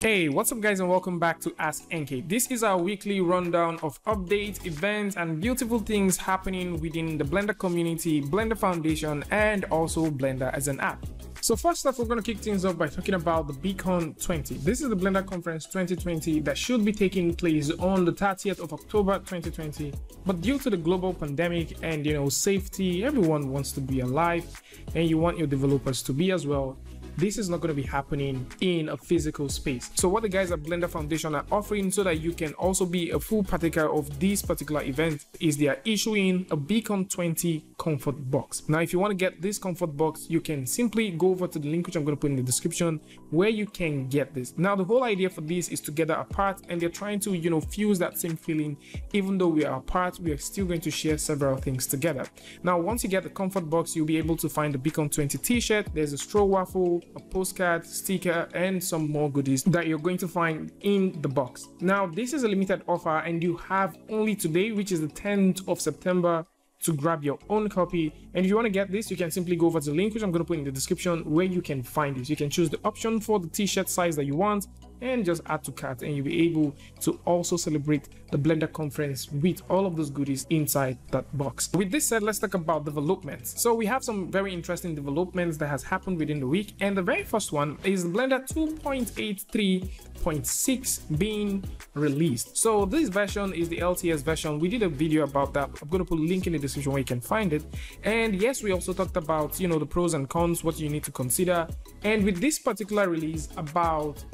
Hey, what's up guys and welcome back to Ask NK. This is our weekly rundown of updates, events and beautiful things happening within the Blender community, Blender Foundation and also Blender as an app. So first off, we're going to kick things off by talking about the BCon 20. This is the Blender Conference 2020 that should be taking place on the 30th of October 2020. But due to the global pandemic and you know safety, everyone wants to be alive and you want your developers to be as well this is not going to be happening in a physical space. So what the guys at Blender Foundation are offering so that you can also be a full partaker of this particular event is they are issuing a BCon 20 comfort box. Now, if you want to get this comfort box, you can simply go over to the link which I'm going to put in the description where you can get this. Now, the whole idea for this is to gather apart and they're trying to, you know, fuse that same feeling. Even though we are apart, we are still going to share several things together. Now, once you get the comfort box, you'll be able to find the BCon 20 t-shirt. There's a straw waffle, a postcard, sticker, and some more goodies that you're going to find in the box. Now, this is a limited offer and you have only today, which is the 10th of September to grab your own copy. And if you want to get this, you can simply go over to the link, which I'm going to put in the description, where you can find this. You can choose the option for the t-shirt size that you want and just add to cart and you'll be able to also celebrate the Blender conference with all of those goodies inside that box. With this said, let's talk about developments. So we have some very interesting developments that has happened within the week and the very first one is Blender 2.83.6 being released. So this version is the LTS version. We did a video about that. I'm going to put a link in the description where you can find it. And yes, we also talked about, you know, the pros and cons, what you need to consider. And with this particular release, about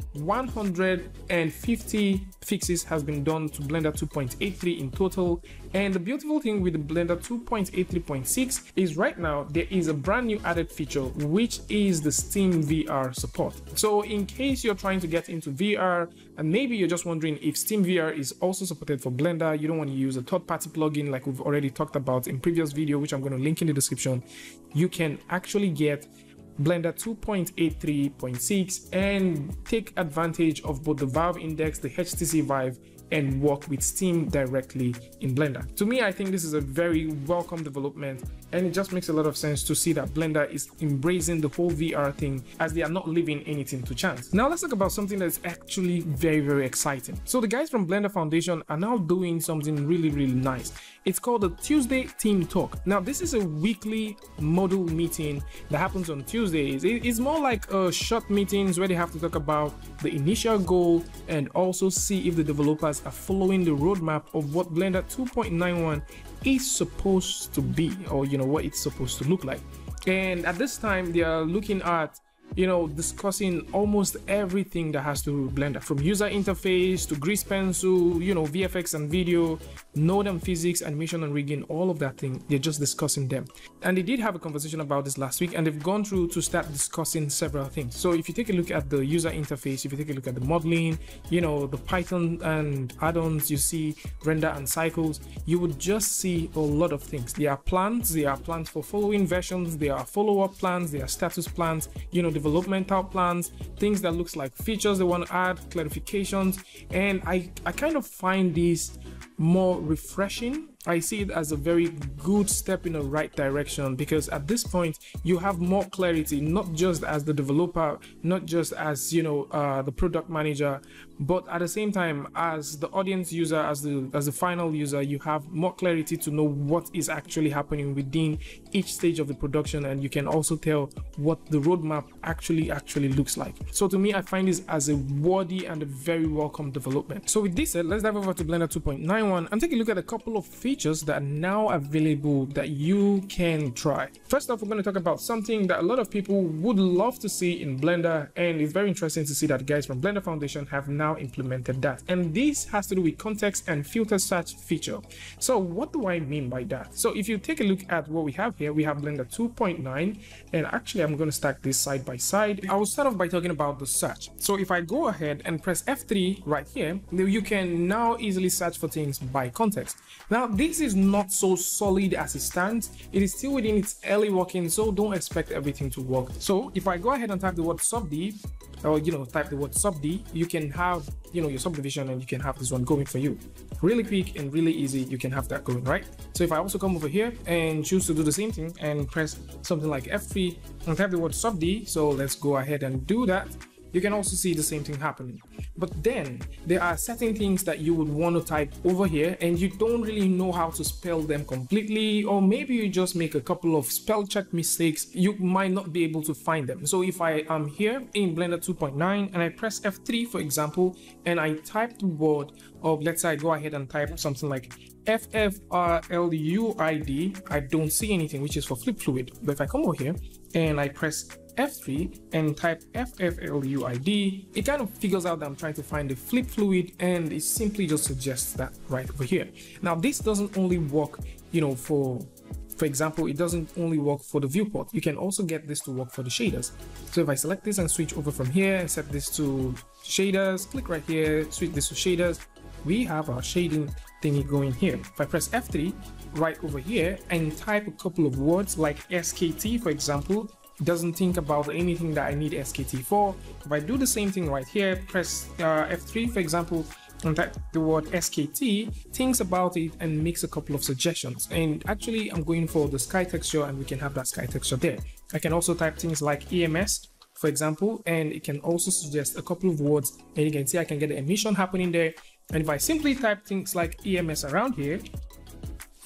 150 fixes has been done to Blender 2.83 in total and the beautiful thing with Blender 2.83.6 is right now there is a brand new added feature which is the Steam VR support. So in case you're trying to get into VR and maybe you're just wondering if Steam VR is also supported for Blender, you don't want to use a third-party plugin like we've already talked about in previous video which I'm going to link in the description, you can actually get Blender 2.83.6 and take advantage of both the Valve Index, the HTC Vive, and work with Steam directly in Blender. To me, I think this is a very welcome development and it just makes a lot of sense to see that Blender is embracing the whole VR thing as they are not leaving anything to chance. Now let's talk about something that's actually very, very exciting. So the guys from Blender Foundation are now doing something really, really nice. It's called the Tuesday Team Talk. Now this is a weekly module meeting that happens on Tuesdays. It's more like uh, short meetings where they have to talk about the initial goal and also see if the developers are following the roadmap of what Blender 2.91 is supposed to be or you know what it's supposed to look like. And at this time they are looking at you know, discussing almost everything that has to do with Blender, from user interface to grease pencil, you know, VFX and video, node and physics, animation and rigging, all of that thing. They're just discussing them. And they did have a conversation about this last week, and they've gone through to start discussing several things. So if you take a look at the user interface, if you take a look at the modeling, you know, the Python and add-ons, you see render and cycles, you would just see a lot of things. There are plans, there are plans for following versions, there are follow-up plans, there are status plans, you know, developmental plans, things that looks like features they want to add, clarifications, and I, I kind of find this more refreshing I see it as a very good step in the right direction because at this point you have more clarity, not just as the developer, not just as you know uh, the product manager, but at the same time as the audience user, as the as the final user, you have more clarity to know what is actually happening within each stage of the production, and you can also tell what the roadmap actually actually looks like. So to me, I find this as a worthy and a very welcome development. So with this said, let's dive over to Blender 2.91 and take a look at a couple of features features that are now available that you can try. First off, we're going to talk about something that a lot of people would love to see in Blender and it's very interesting to see that guys from Blender Foundation have now implemented that. And this has to do with context and filter search feature. So what do I mean by that? So if you take a look at what we have here, we have Blender 2.9 and actually I'm going to stack this side by side. I will start off by talking about the search. So if I go ahead and press F3 right here, you can now easily search for things by context. Now this is not so solid as it stands. It is still within its early working, so don't expect everything to work. So if I go ahead and type the word subd, or you know, type the word subd, you can have you know your subdivision and you can have this one going for you. Really quick and really easy, you can have that going, right? So if I also come over here and choose to do the same thing and press something like F3 and type the word subd, so let's go ahead and do that you can also see the same thing happening. But then there are certain things that you would want to type over here and you don't really know how to spell them completely or maybe you just make a couple of spell check mistakes, you might not be able to find them. So if I am here in Blender 2.9 and I press F3 for example and I type the word of let's say I go ahead and type something like FFRLUID, I don't see anything which is for flip fluid. But if I come over here and I press F3 and type FFLUID, it kind of figures out that I'm trying to find the flip fluid and it simply just suggests that right over here. Now this doesn't only work, you know, for for example, it doesn't only work for the viewport. You can also get this to work for the shaders. So if I select this and switch over from here and set this to shaders, click right here, switch this to shaders, we have our shading thingy going here. If I press F3 right over here and type a couple of words like SKT, for example, doesn't think about anything that I need SKT for. If I do the same thing right here, press uh, F3 for example, and type the word SKT, thinks about it and makes a couple of suggestions. And actually I'm going for the sky texture and we can have that sky texture there. I can also type things like EMS for example, and it can also suggest a couple of words and you can see I can get the emission happening there. And if I simply type things like EMS around here,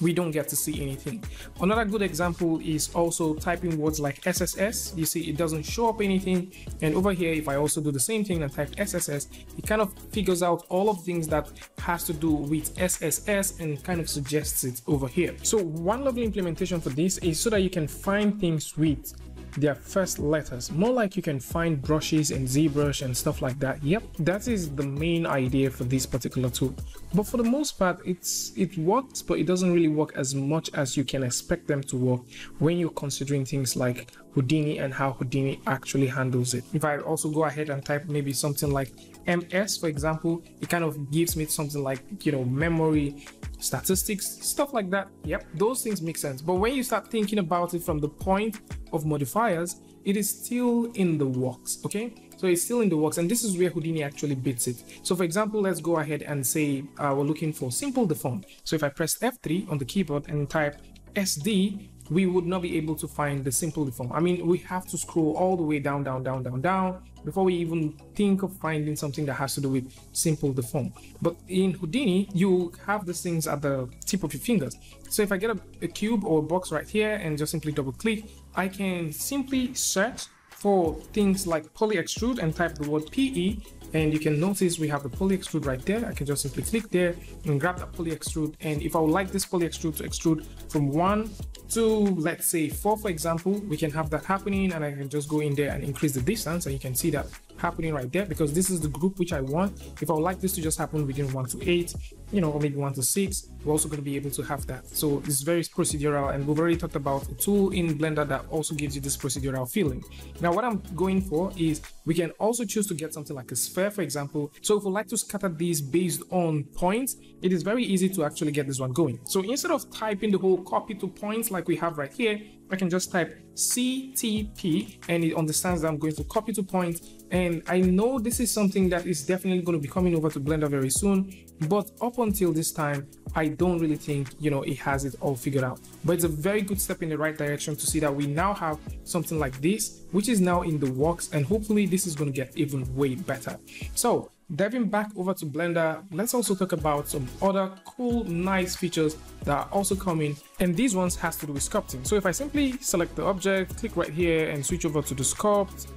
we don't get to see anything. Another good example is also typing words like SSS. You see it doesn't show up anything. And over here, if I also do the same thing and type SSS, it kind of figures out all of things that has to do with SSS and kind of suggests it over here. So one lovely implementation for this is so that you can find things with their first letters. More like you can find brushes and ZBrush and stuff like that. Yep that is the main idea for this particular tool. But for the most part it's it works but it doesn't really work as much as you can expect them to work when you're considering things like Houdini and how Houdini actually handles it. If I also go ahead and type maybe something like MS for example it kind of gives me something like you know memory statistics, stuff like that. Yep, those things make sense. But when you start thinking about it from the point of modifiers, it is still in the works, okay? So it's still in the works, and this is where Houdini actually beats it. So for example, let's go ahead and say uh, we're looking for simple deform. So if I press F3 on the keyboard and type SD, we would not be able to find the simple deform. I mean, we have to scroll all the way down, down, down, down, down before we even think of finding something that has to do with simple deform. But in Houdini, you have these things at the tip of your fingers. So if I get a, a cube or a box right here and just simply double click, I can simply search for things like poly extrude and type the word PE and you can notice we have the poly extrude right there. I can just simply click there and grab that poly extrude. And if i would like this poly extrude to extrude from one to let's say four for example we can have that happening. And i can just go in there and increase the distance. And you can see that happening right there because this is the group which I want. If I would like this to just happen within 1 to 8, you know, or maybe 1 to 6, we're also going to be able to have that. So it's very procedural and we've already talked about a tool in Blender that also gives you this procedural feeling. Now what I'm going for is we can also choose to get something like a sphere, for example. So if we like to scatter these based on points, it is very easy to actually get this one going. So instead of typing the whole copy to points like we have right here, I can just type CTP and it understands that I'm going to copy to point. and I know this is something that is definitely going to be coming over to Blender very soon but up until this time I don't really think you know it has it all figured out but it's a very good step in the right direction to see that we now have something like this which is now in the works and hopefully this is going to get even way better so diving back over to Blender, let's also talk about some other cool, nice features that are also coming. And these ones has to do with sculpting. So if I simply select the object, click right here and switch over to the sculpt,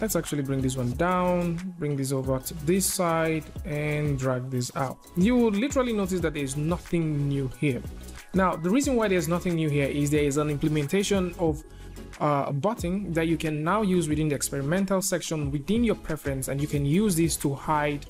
let's actually bring this one down, bring this over to this side and drag this out. You will literally notice that there's nothing new here. Now, the reason why there's nothing new here is there is an implementation of uh, button that you can now use within the experimental section within your preference and you can use this to hide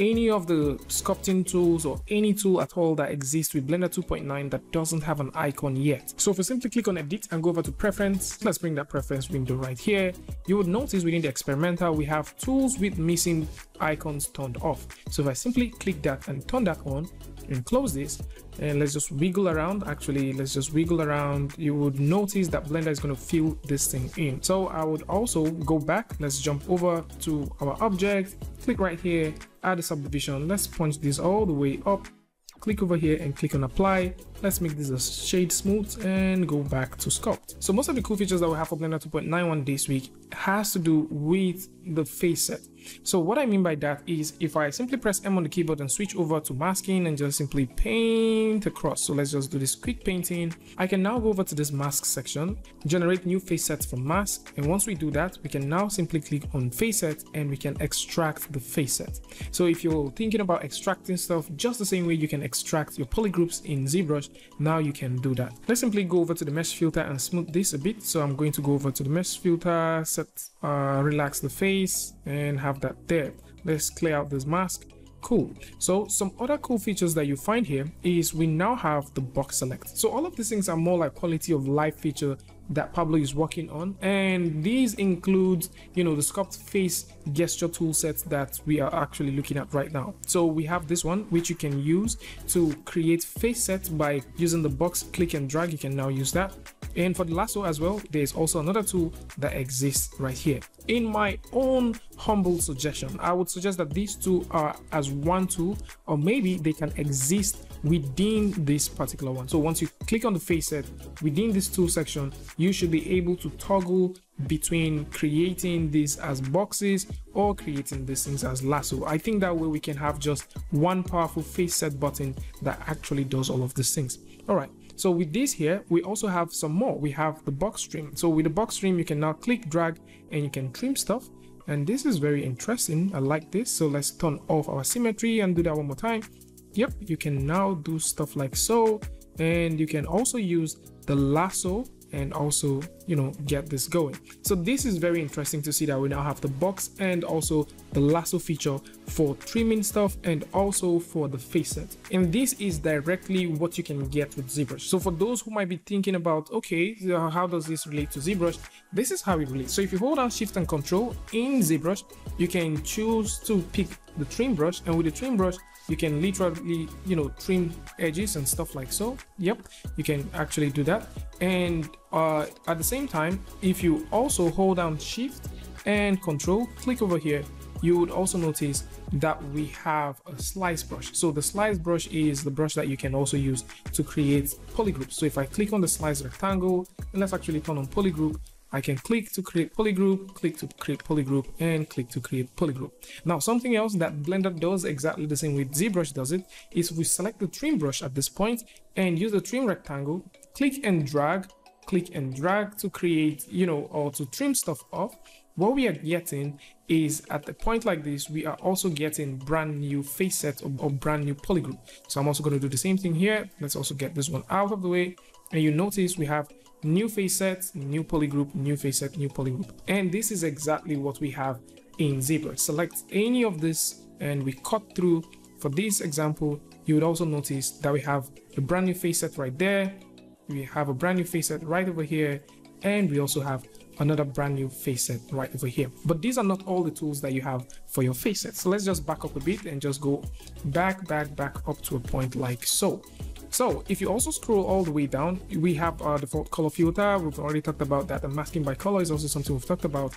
any of the sculpting tools or any tool at all that exists with Blender 2.9 that doesn't have an icon yet. So if we simply click on edit and go over to preference, let's bring that preference window right here. You would notice within the experimental we have tools with missing icons turned off. So if I simply click that and turn that on and close this, and let's just wiggle around. Actually let's just wiggle around. You would notice that blender is going to fill this thing in. So i would also go back. Let's jump over to our object. Click right here add a subdivision. Let's punch this all the way up. Click over here and click on apply let's make this a shade smooth and go back to sculpt so most of the cool features that we have for blender 2.91 this week has to do with the face set. So what I mean by that is if I simply press M on the keyboard and switch over to masking and just simply paint across. So let's just do this quick painting. I can now go over to this mask section, generate new face sets from mask. And once we do that, we can now simply click on face set and we can extract the face set. So if you're thinking about extracting stuff just the same way you can extract your polygroups in ZBrush, now you can do that. Let's simply go over to the mesh filter and smooth this a bit. So I'm going to go over to the mesh filter, set, uh, relax the face and have that there. Let's clear out this mask. Cool. So some other cool features that you find here is we now have the box select. So all of these things are more like quality of life feature that Pablo is working on. And these include, you know, the sculpt face gesture tool sets that we are actually looking at right now. So we have this one, which you can use to create face sets by using the box click and drag. You can now use that. And for the lasso as well, there's also another tool that exists right here. In my own humble suggestion, I would suggest that these two are as one tool, or maybe they can exist within this particular one. So once you click on the face set within this tool section, you should be able to toggle between creating these as boxes or creating these things as lasso. I think that way we can have just one powerful face set button that actually does all of these things. All right. So with this here, we also have some more. We have the box trim. So with the box trim, you can now click, drag, and you can trim stuff. And this is very interesting. I like this. So let's turn off our symmetry and do that one more time. Yep, you can now do stuff like so. And you can also use the lasso and also you know get this going. So this is very interesting to see that we now have the box and also the lasso feature for trimming stuff and also for the face set. And this is directly what you can get with ZBrush. So for those who might be thinking about okay how does this relate to ZBrush? This is how it relates. So if you hold down shift and control in ZBrush you can choose to pick the trim brush and with the trim brush you can literally you know trim edges and stuff like so. Yep you can actually do that. And uh, at the same time if you also hold down shift and control click over here you would also notice that we have a slice brush. So the slice brush is the brush that you can also use to create polygroups. So if i click on the slice rectangle and let's actually turn on polygroup I can click to create polygroup, click to create polygroup, and click to create polygroup. Now, something else that Blender does exactly the same way ZBrush does it is we select the trim brush at this point and use the trim rectangle, click and drag, click and drag to create, you know, or to trim stuff off. What we are getting is at a point like this, we are also getting brand new face set or, or brand new polygroup. So I'm also going to do the same thing here. Let's also get this one out of the way. And you notice we have new face set, new polygroup, new face set, new polygroup. And this is exactly what we have in ZBrush. Select any of this and we cut through. For this example, you would also notice that we have a brand new face set right there. We have a brand new face set right over here. And we also have another brand new face set right over here. But these are not all the tools that you have for your face set. So let's just back up a bit and just go back, back, back up to a point like so. So if you also scroll all the way down, we have uh, our default color filter. We've already talked about that. The masking by color is also something we've talked about.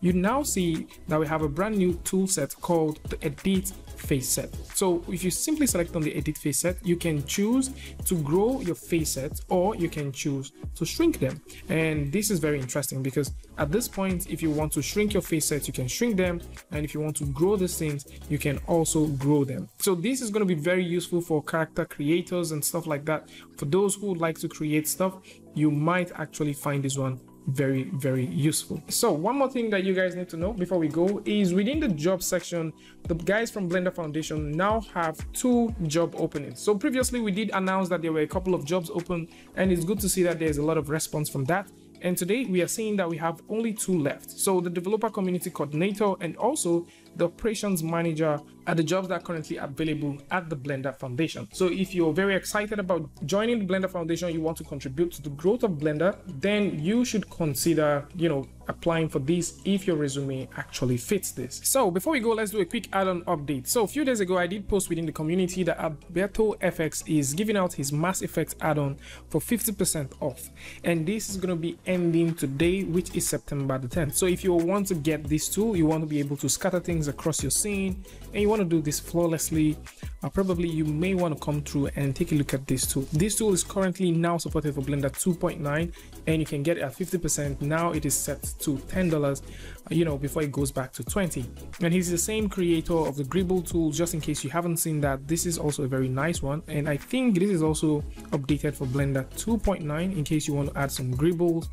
You now see that we have a brand new tool set called the edit face set. So if you simply select on the edit face set, you can choose to grow your face set or you can choose to shrink them. And this is very interesting because at this point, if you want to shrink your face sets, you can shrink them. And if you want to grow these things, you can also grow them. So this is going to be very useful for character creators and stuff like that. For those who like to create stuff, you might actually find this one very very useful. So one more thing that you guys need to know before we go is within the job section the guys from blender foundation now have two job openings. So previously we did announce that there were a couple of jobs open and it's good to see that there's a lot of response from that. And today we are seeing that we have only two left. So the developer community coordinator and also the operations manager are the jobs that are currently available at the Blender Foundation. So if you're very excited about joining the Blender Foundation, you want to contribute to the growth of Blender, then you should consider, you know, applying for this if your resume actually fits this. So before we go, let's do a quick add-on update. So a few days ago, I did post within the community that Alberto FX is giving out his Mass Effect add-on for 50% off. And this is going to be ending today, which is September the 10th. So if you want to get this tool, you want to be able to scatter things things across your scene and you want to do this flawlessly uh, probably you may want to come through and take a look at this tool. This tool is currently now supported for blender 2.9 and you can get it at 50 percent. Now it is set to 10 dollars uh, you know before it goes back to 20 and he's the same creator of the gribble tool just in case you haven't seen that. This is also a very nice one and i think this is also updated for blender 2.9 in case you want to add some gribbles.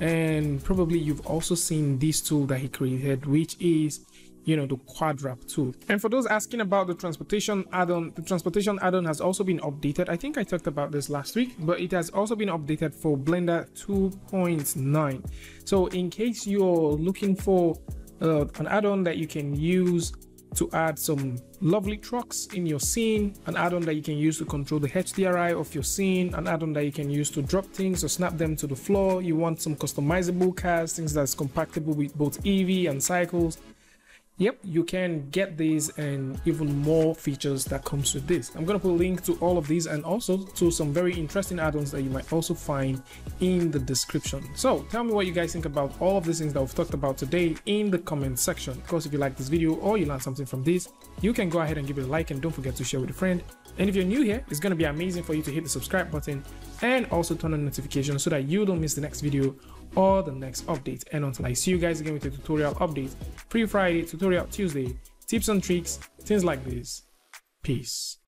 And probably you've also seen this tool that he created which is you know the quad wrap tool and for those asking about the transportation add-on the transportation add-on has also been updated i think i talked about this last week but it has also been updated for blender 2.9 so in case you're looking for uh, an add-on that you can use to add some lovely trucks in your scene, an add-on that you can use to control the HDRI of your scene, an add-on that you can use to drop things or snap them to the floor. You want some customizable cars, things that's compatible with both Eevee and cycles yep you can get these and even more features that comes with this. I'm to put a link to all of these and also to some very interesting add-ons that you might also find in the description. So tell me what you guys think about all of these things that we've talked about today in the comment section. Of course if you like this video or you learned something from this you can go ahead and give it a like and don't forget to share with a friend. And if you're new here it's going to be amazing for you to hit the subscribe button and also turn on notifications so that you don't miss the next video or the next update. And until I see you guys again with a tutorial update, free Friday, tutorial Tuesday, tips and tricks, things like this. Peace.